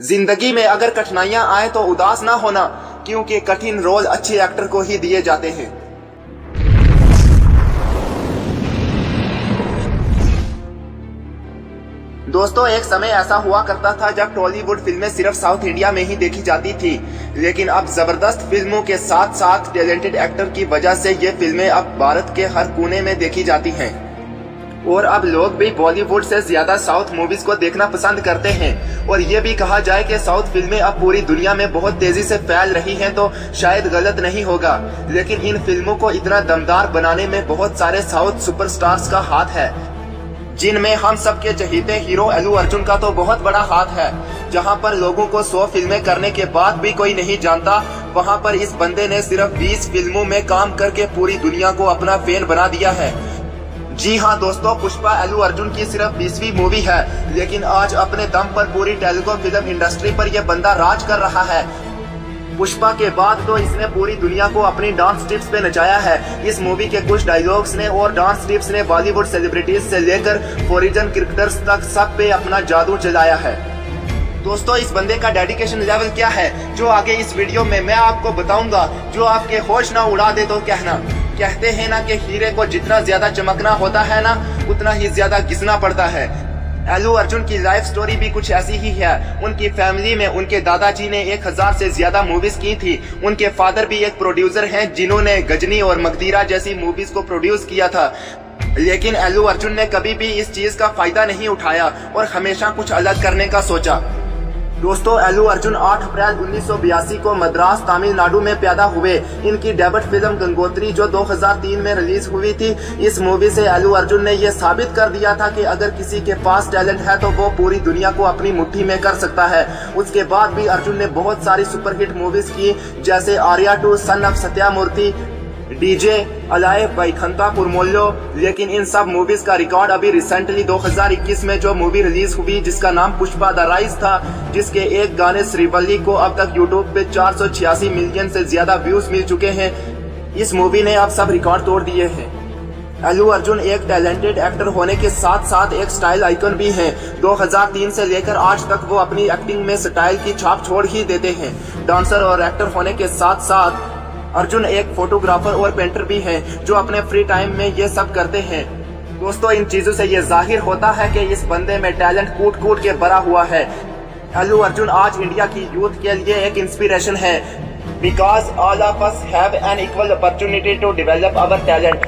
ज़िंदगी में अगर कठिनाइयाँ आए तो उदास ना होना, क्योंकि कठिन रोल अच्छे एक्टर को ही दिए जाते हैं। दोस्तों, एक समय ऐसा हुआ करता था जब टॉलीवुड फ़िल्में सिर्फ़ साउथ इंडिया में ही देखी जाती थी, लेकिन अब ज़बरदस्त फ़िल्मों के साथ साथ टैलेंटेड एक्टर की वजह से ये फ़िल्में अब भारत के हर कोने में देखी जाती हैं। और अब लोग भी बॉलीवुड से ज़्यादा साउथ मूवीज़ को देखना पसंद करते हैं। और ये भी कहा जाए कि साउथ फ़िल्में अब पूरी दुनिया में बहुत तेज़ी से फैल रही हैं तो शायद गलत नहीं होगा। लेकिन इन फ़िल्मों को इतना दमदार बनाने में बहुत सारे साउथ सुपरस्टार्स का हाथ है। जिनमें हम सबके चहीते हीरो अलू अर्जुन का तो बहुत बड़ा हाथ है। जहाँ पर लोगों को सौ फ़िल्में करने के बाद भी कोई नहीं जानता, वहाँ पर इस बंदे ने सिर्फ़ 20 फ़िल्मों में काम करके पूरी दुनिया को अपना फ़ैन बना दिया है। जी हाँ दोस्तों, पुष्पा अलू अर्जुन की सिर्फ़ बीसवीं मूवी है, लेकिन आज अपने दम पर पूरी तेलुगु फ़िल्म इंडस्ट्री पर यह बंदा राज कर रहा है। पुष्पा के बाद तो इसने पूरी दुनिया को अपनी डांस टिप्स पे नचाया है। इस मूवी के कुछ डायलॉग्स ने और डांस टिप्स ने बॉलीवुड सेलिब्रिटीज से लेकर फॉरिजन क्रिकेटर्स तक सब पे अपना जादू चलाया है। दोस्तों, इस बंदे का डेडिकेशन लेवल क्या है? जो आगे इस वीडियो में मैं आपको बताऊँगा। जो आपके होश ना उड़ा दे तो कहना। कहते हैं ना कि हीरे को जितना ज़्यादा चमकना होता है ना, उतना ही ज़्यादा घिसना पड़ता है। एलू अर्जुन की लाइफ स्टोरी भी कुछ ऐसी ही है। उनकी फैमिली में उनके दादाजी ने एक हज़ार से ज़्यादा मूवीज़ की थी। उनके फादर भी एक प्रोड्यूसर हैं, जिन्होंने गजनी और मकदीरा जैसी मूवीज़ को प्रोड्यूस किया था। लेकिन एलू अर्जुन ने कभी भी इस चीज़ का फ़ायदा नहीं उठाया और हमेशा कुछ अलग करने का सोचा। दोस्तों एलू अर्जुन 8 अप्रैल उन्नीस सौ बयासी को मद्रास, तमिलनाडु में पैदा हुए। इनकी डेबट फ़िल्म गंगोत्री, जो 2003 में रिलीज़ हुई थी, इस मूवी से एलू अर्जुन ने यह साबित कर दिया था कि अगर किसी के पास टैलेंट है तो वो पूरी दुनिया को अपनी मुट्ठी में कर सकता है। उसके बाद भी अर्जुन ने बहुत सारी सुपरहिट मूवीज़ की, जैसे Arya two, son of Satya Murthy DJ Ala Vaikunthapurramuloo लेकिन इन सब मूवीज़ का रिकॉर्ड अभी रिसेंटली 2021 में जो मूवी रिलीज़ हुई, जिसका नाम पुष्पा द राइज था, जिसके एक गाने श्रीवल्ली को अब तक यूट्यूब पे चार सौ छियासी मिलियन से ज़्यादा व्यूज़ मिल चुके हैं। इस मूवी ने अब सब रिकॉर्ड तोड़ दिए हैं। अलू अर्जुन एक टैलेंटेड एक्टर होने के साथ साथ एक स्टाइल आइकन भी हैं। 2003 से लेकर आज तक वो अपनी एक्टिंग में स्टाइल की छाप छोड़ ही देते हैं। डांसर और एक्टर होने के साथ साथ अर्जुन एक फोटोग्राफर और पेंटर भी है, जो अपने फ्री टाइम में ये सब करते हैं। दोस्तों, इन चीज़ों से ये ज़ाहिर होता है कि इस बंदे में टैलेंट कूट कूट के भरा हुआ है। अल्लू अर्जुन, आज इंडिया की यूथ के लिए एक इंस्पिरेशन है। Because all of us have an equal opportunity to develop our talent